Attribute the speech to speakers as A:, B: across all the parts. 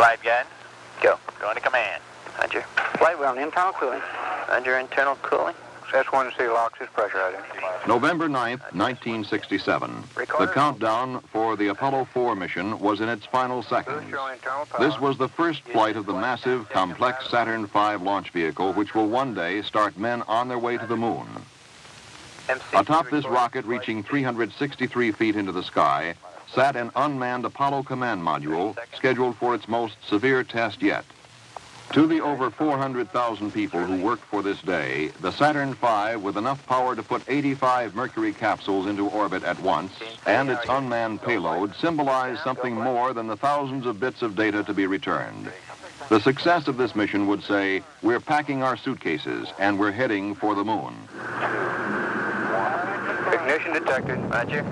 A: Flight guidance.
B: Go.
A: Going to command.
B: Roger.
C: Flight well, internal cooling.
B: Under internal cooling.
C: S1C locks his pressure out.
D: November 9th, 1967. The countdown for the Apollo 4 mission was in its final seconds. This was the first flight of the massive, complex Saturn V launch vehicle, which will one day start men on their way to the moon. Atop this rocket reaching 363 feet into the sky sat an unmanned Apollo command module scheduled for its most severe test yet. To the over 400,000 people who worked for this day, the Saturn V, with enough power to put 85 Mercury capsules into orbit at once, and its unmanned payload symbolized something more than the thousands of bits of data to be returned. The success of this mission would say, we're packing our suitcases and we're heading for the moon.
C: Ignition detected.
B: Roger.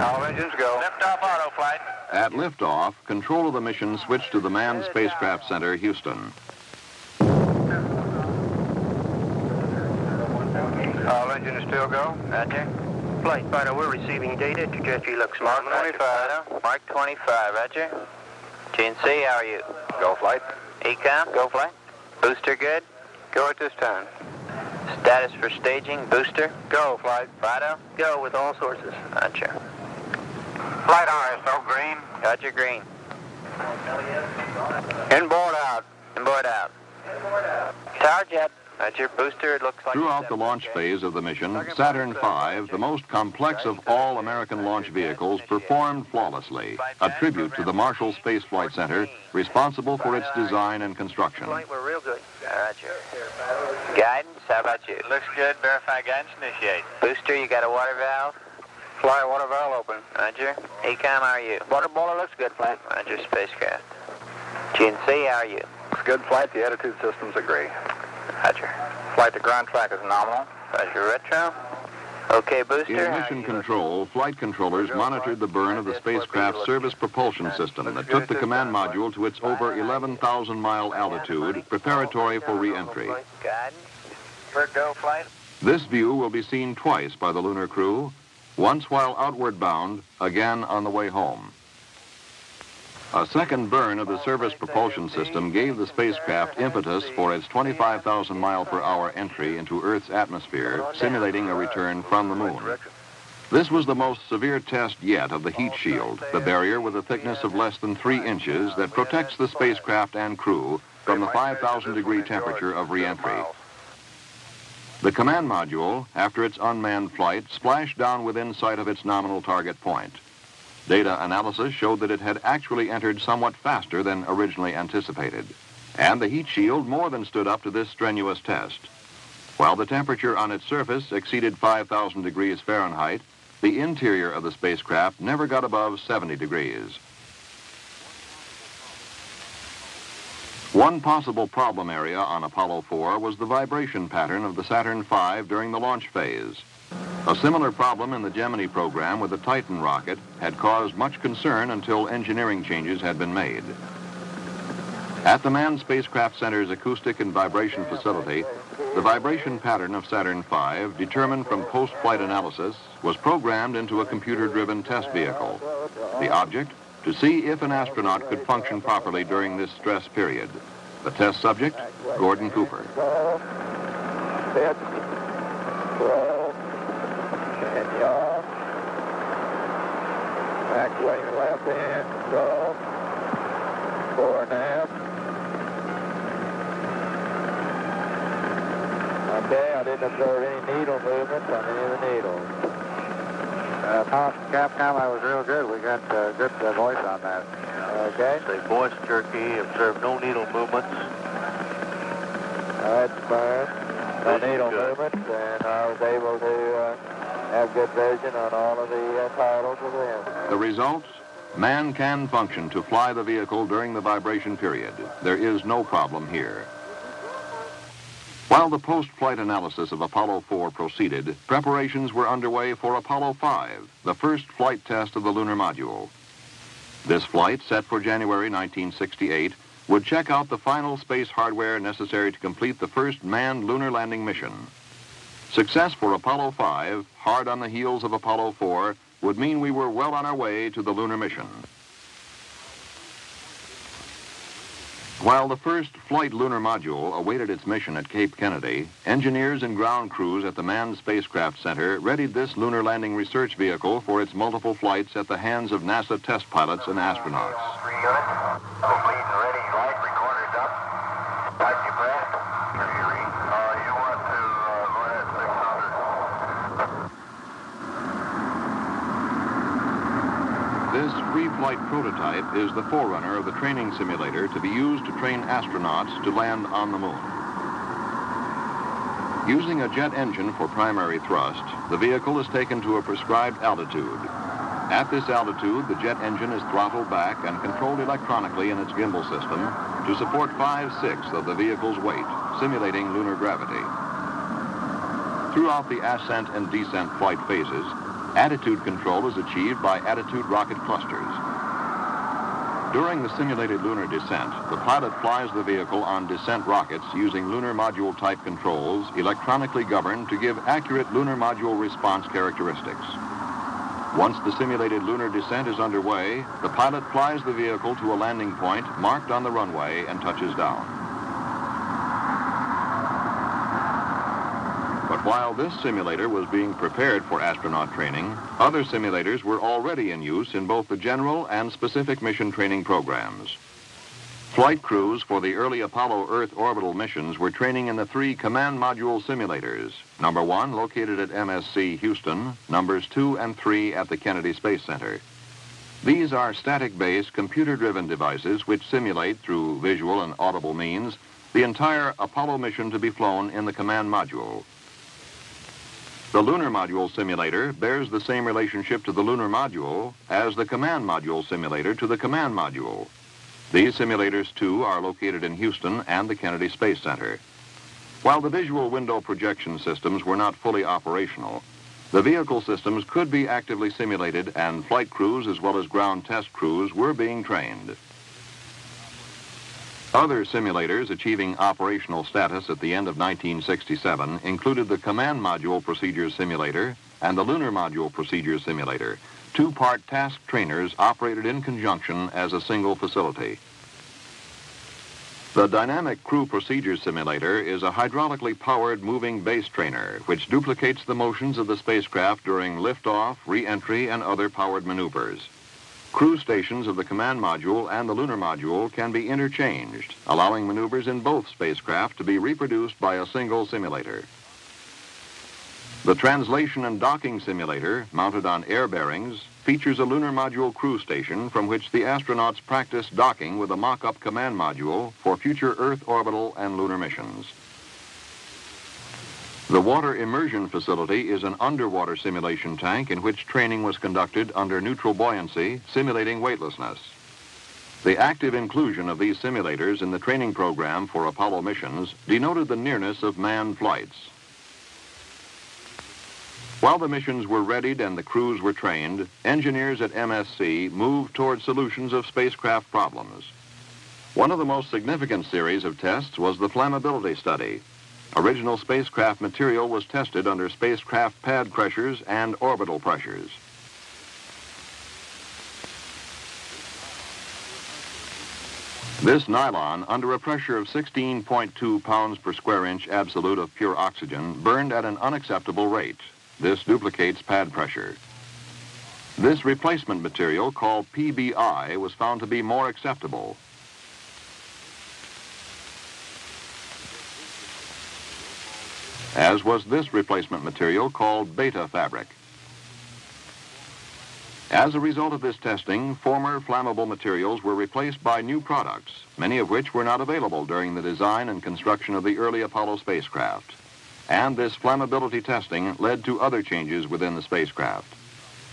C: All engines go.
A: Liftoff auto flight.
D: At liftoff, control of the mission switched to the Manned Spacecraft Center, Houston.
C: All engines still go.
B: Roger.
C: Flight fighter, we're receiving data. Trajectory looks smart.
B: Mark
C: normal.
B: 25. Mark 25, Roger. GNC, how are you?
C: Go flight.
B: EECOM? Go flight. Booster good?
C: Go at this time.
B: Status for staging, booster?
C: Go flight.
B: Fido?
C: Go with all sources.
B: Roger.
C: Flight RSO green.
B: Roger, green.
C: Inboard out.
B: Inboard out. Tower jet. Roger, booster, it looks like...
D: Throughout the launch phase of the mission, Saturn V, the most complex of uh, all American launch vehicles, performed flawlessly, a tribute to the Marshall Space Flight Center, responsible for its design and construction.
C: We're real good.
B: Roger. Guidance, how about you?
A: Looks good. Verify guidance. Initiate.
B: Booster, you got a water valve?
C: Fly water valve open.
B: Roger. EECOM, how are you?
C: Water boiler looks good, flight.
B: Roger, spacecraft. GNC, how are you?
C: It's good flight. The attitude systems agree.
B: Roger.
C: Flight to ground track is nominal.
B: Roger, retro. Okay, booster.
D: In mission control, flight controllers monitored the burn of the spacecraft's service propulsion system that took the command module to its over 11,000 mile altitude, preparatory for re-entry.
B: Guidance. For go flight.
D: This view will be seen twice by the lunar crew, once while outward bound, again on the way home. A second burn of the service propulsion system gave the spacecraft impetus for its 25,000 mile per hour entry into Earth's atmosphere, simulating a return from the moon. This was the most severe test yet of the heat shield, the barrier with a thickness of less than three inches that protects the spacecraft and crew from the 5,000 degree temperature of re-entry. The command module, after its unmanned flight, splashed down within sight of its nominal target point. Data analysis showed that it had actually entered somewhat faster than originally anticipated, and the heat shield more than stood up to this strenuous test. While the temperature on its surface exceeded 5,000 degrees Fahrenheit, the interior of the spacecraft never got above 70 degrees. One possible problem area on Apollo 4 was the vibration pattern of the Saturn V during the launch phase. A similar problem in the Gemini program with the Titan rocket had caused much concern until engineering changes had been made. At the Manned Spacecraft Center's acoustic and vibration facility, the vibration pattern of Saturn V, determined from post-flight analysis, was programmed into a computer-driven test vehicle. The object, to see if an astronaut could function properly during this stress period. The test subject, Gordon Cooper.
E: Back way left hand. go. Four and a half. Okay, I didn't observe any needle movements on any of the needles.
C: Uh, Tom, Capcom, I was real good. We got uh, good uh, voice on that.
E: Okay,
C: The voice jerky, observed no needle movements.
E: that's fine. No
C: Vision
E: needle
C: good.
E: movements, and I was able to uh, have good vision on all of the uh, titles within.
D: The results? Man can function to fly the vehicle during the vibration period. There is no problem here. While the post-flight analysis of Apollo 4 proceeded, preparations were underway for Apollo 5, the first flight test of the lunar module. This flight, set for January 1968, would check out the final space hardware necessary to complete the first manned lunar landing mission. Success for Apollo 5, hard on the heels of Apollo 4, would mean we were well on our way to the lunar mission. While the first flight lunar module awaited its mission at Cape Kennedy, engineers and ground crews at the Manned Spacecraft Center readied this lunar landing research vehicle for its multiple flights at the hands of NASA test pilots and astronauts.
A: Three units. Complete and ready. Light recorders up. Start your breath. Uh, you want to uh, run at 600.
D: Free-flight prototype is the forerunner of the training simulator to be used to train astronauts to land on the moon. Using a jet engine for primary thrust, the vehicle is taken to a prescribed altitude. At this altitude, the jet engine is throttled back and controlled electronically in its gimbal system to support five-sixths of the vehicle's weight, simulating lunar gravity. Throughout the ascent and descent flight phases, attitude control is achieved by attitude rocket clusters. During the simulated lunar descent, the pilot flies the vehicle on descent rockets using lunar module type controls electronically governed to give accurate lunar module response characteristics. Once the simulated lunar descent is underway, the pilot flies the vehicle to a landing point marked on the runway and touches down. While this simulator was being prepared for astronaut training, other simulators were already in use in both the general and specific mission training programs. Flight crews for the early Apollo Earth orbital missions were training in the three command module simulators. Number one, located at MSC Houston, numbers two and three at the Kennedy Space Center. These are static-based, computer-driven devices which simulate, through visual and audible means, the entire Apollo mission to be flown in the command module. The Lunar Module Simulator bears the same relationship to the Lunar Module as the Command Module Simulator to the Command Module. These simulators, too, are located in Houston and the Kennedy Space Center. While the visual window projection systems were not fully operational, the vehicle systems could be actively simulated and flight crews as well as ground test crews were being trained. Other simulators achieving operational status at the end of 1967 included the Command Module Procedures Simulator and the Lunar Module Procedures Simulator, two-part task trainers operated in conjunction as a single facility. The Dynamic Crew Procedures Simulator is a hydraulically powered moving base trainer which duplicates the motions of the spacecraft during liftoff, re-entry, and other powered maneuvers. Crew stations of the command module and the lunar module can be interchanged, allowing maneuvers in both spacecraft to be reproduced by a single simulator. The translation and docking simulator, mounted on air bearings, features a lunar module crew station from which the astronauts practice docking with a mock-up command module for future Earth orbital and lunar missions. The water immersion facility is an underwater simulation tank in which training was conducted under neutral buoyancy, simulating weightlessness. The active inclusion of these simulators in the training program for Apollo missions denoted the nearness of manned flights. While the missions were readied and the crews were trained, engineers at MSC moved toward solutions of spacecraft problems. One of the most significant series of tests was the flammability study, Original spacecraft material was tested under spacecraft pad pressures and orbital pressures. This nylon, under a pressure of 16.2 pounds per square inch absolute of pure oxygen, burned at an unacceptable rate. This duplicates pad pressure. This replacement material, called PBI, was found to be more acceptable. As was this replacement material called beta fabric. As a result of this testing, former flammable materials were replaced by new products, many of which were not available during the design and construction of the early Apollo spacecraft. And this flammability testing led to other changes within the spacecraft.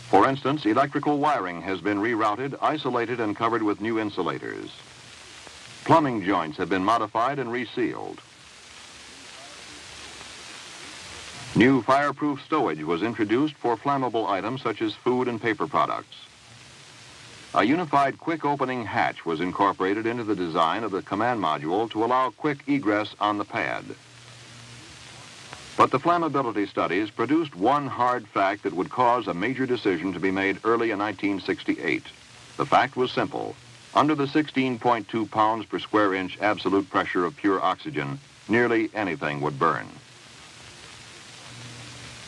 D: For instance, electrical wiring has been rerouted, isolated, and covered with new insulators. Plumbing joints have been modified and resealed. New fireproof stowage was introduced for flammable items such as food and paper products. A unified quick opening hatch was incorporated into the design of the command module to allow quick egress on the pad. But the flammability studies produced one hard fact that would cause a major decision to be made early in 1968. The fact was simple. Under the 16.2 pounds per square inch absolute pressure of pure oxygen, nearly anything would burn.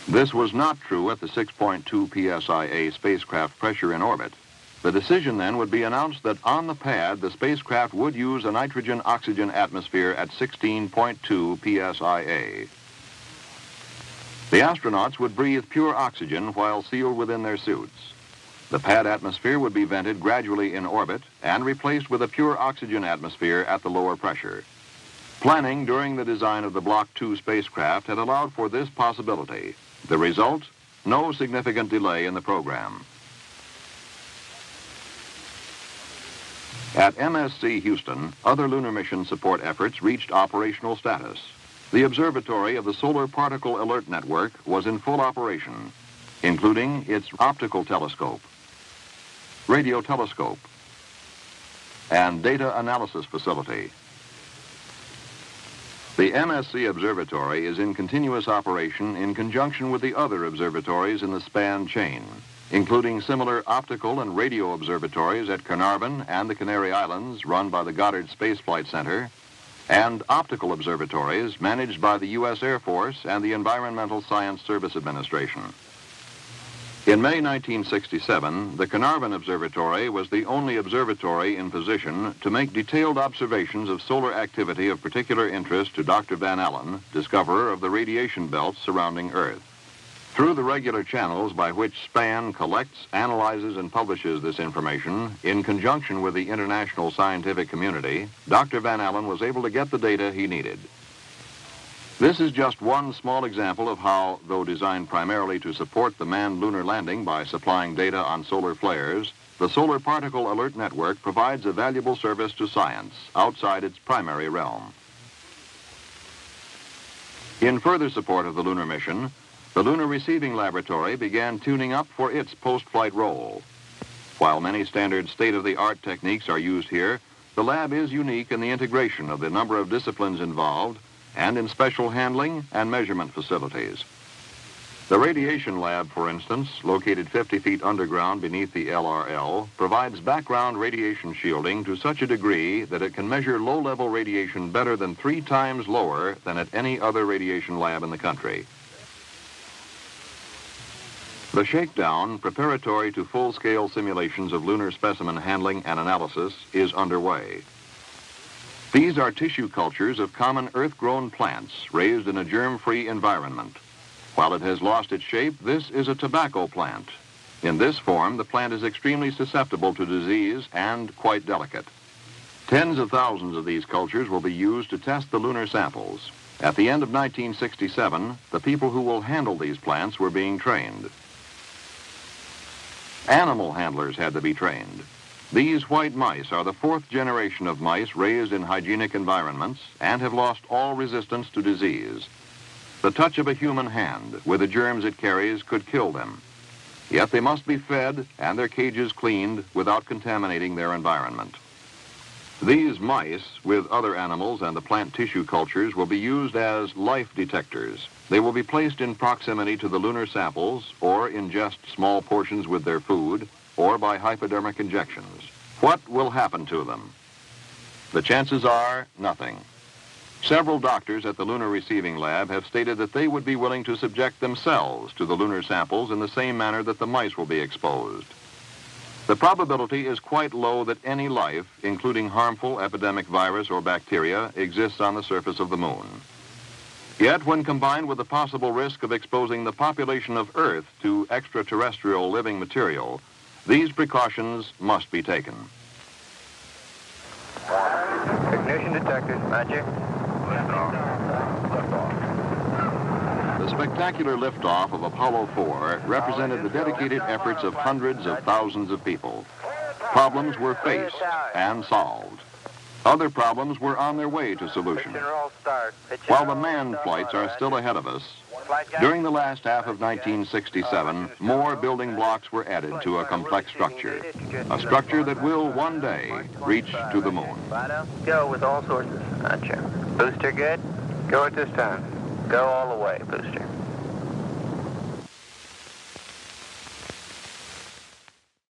D: This was not true at the 6.2 psia spacecraft pressure in orbit. The decision then would be announced that on the pad, the spacecraft would use a nitrogen-oxygen atmosphere at 16.2 psia. The astronauts would breathe pure oxygen while sealed within their suits. The pad atmosphere would be vented gradually in orbit and replaced with a pure oxygen atmosphere at the lower pressure. Planning during the design of the Block 2 spacecraft had allowed for this possibility. The result? No significant delay in the program. At MSC Houston, other lunar mission support efforts reached operational status. The observatory of the Solar Particle Alert Network was in full operation, including its optical telescope, radio telescope, and data analysis facility. The MSC Observatory is in continuous operation in conjunction with the other observatories in the SPAN chain, including similar optical and radio observatories at Carnarvon and the Canary Islands run by the Goddard Space Flight Center, and optical observatories managed by the U.S. Air Force and the Environmental Science Service Administration. In May 1967, the Carnarvon Observatory was the only observatory in position to make detailed observations of solar activity of particular interest to Dr. Van Allen, discoverer of the radiation belts surrounding Earth. Through the regular channels by which SPAN collects, analyzes, and publishes this information, in conjunction with the international scientific community, Dr. Van Allen was able to get the data he needed. This is just one small example of how, though designed primarily to support the manned lunar landing by supplying data on solar flares, the Solar Particle Alert Network provides a valuable service to science outside its primary realm. In further support of the lunar mission, the Lunar Receiving Laboratory began tuning up for its post-flight role. While many standard state-of-the-art techniques are used here, the lab is unique in the integration of the number of disciplines involved and in special handling and measurement facilities. The radiation lab, for instance, located 50 feet underground beneath the LRL, provides background radiation shielding to such a degree that it can measure low-level radiation better than three times lower than at any other radiation lab in the country. The shakedown, preparatory to full-scale simulations of lunar specimen handling and analysis, is underway. These are tissue cultures of common earth-grown plants raised in a germ-free environment. While it has lost its shape, this is a tobacco plant. In this form, the plant is extremely susceptible to disease and quite delicate. Tens of thousands of these cultures will be used to test the lunar samples. At the end of 1967, the people who will handle these plants were being trained. Animal handlers had to be trained. These white mice are the fourth generation of mice raised in hygienic environments and have lost all resistance to disease. The touch of a human hand with the germs it carries could kill them. Yet they must be fed and their cages cleaned without contaminating their environment. These mice, with other animals and the plant tissue cultures, will be used as life detectors. They will be placed in proximity to the lunar samples or ingest small portions with their food or by hypodermic injections. What will happen to them? The chances are nothing. Several doctors at the Lunar Receiving Lab have stated that they would be willing to subject themselves to the lunar samples in the same manner that the mice will be exposed. The probability is quite low that any life, including harmful epidemic virus or bacteria, exists on the surface of the moon. Yet, when combined with the possible risk of exposing the population of Earth to extraterrestrial living material, these precautions must be taken.
B: Ignition detected. Roger.
D: The spectacular liftoff of Apollo 4 represented the dedicated efforts of hundreds of thousands of people. Problems were faced and solved. Other problems were on their way to solution. While the manned flights are still ahead of us, during the last half of 1967, more building blocks were added to a complex structure, a structure that will one day reach to the moon.
B: Go with all sources. Roger. Booster good? Go at this time. Go all the way, booster.